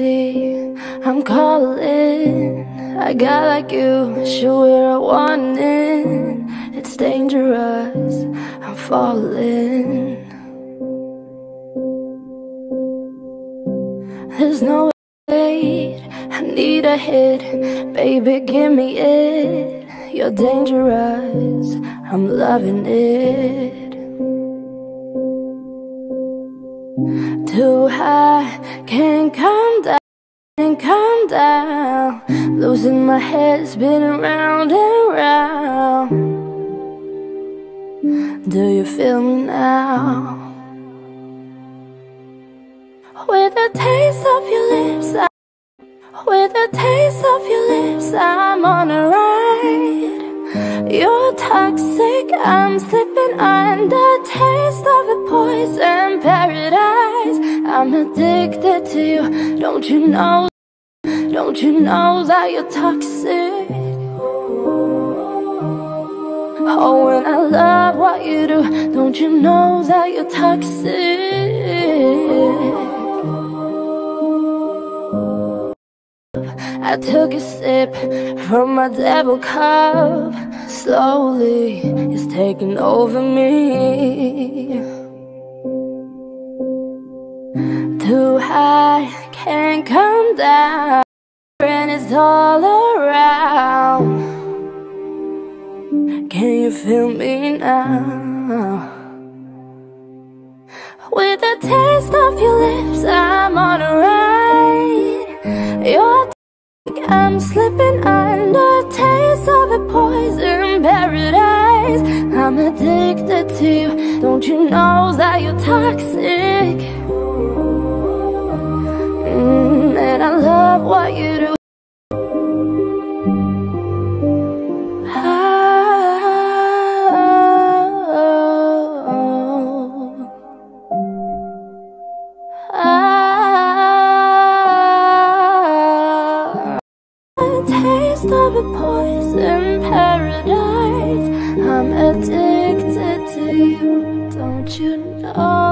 I'm calling. I got like you, sure where I want it. It's dangerous. I'm falling. There's no way. I need a hit, baby. Give me it. You're dangerous. I'm loving it. Too high, can't come down and calm down. Losing my head, spinning round and round. Do you feel me now? With the taste of your lips I, With the taste of your lips I'm on a ride. You're toxic, I'm slipping under. Taste of a poison paradise I'm addicted to you, don't you know don't you know that you're toxic? Oh, when I love what you do Don't you know that you're toxic? I took a sip from my devil cup Slowly, it's taking over me Too high, can't come down. And it's all around. Can you feel me now? With the taste of your lips I'm on a ride. You're I'm slipping under. Taste of a poison paradise. I'm addicted to you. Don't you know that you're toxic? Poison paradise I'm addicted to you, don't you know?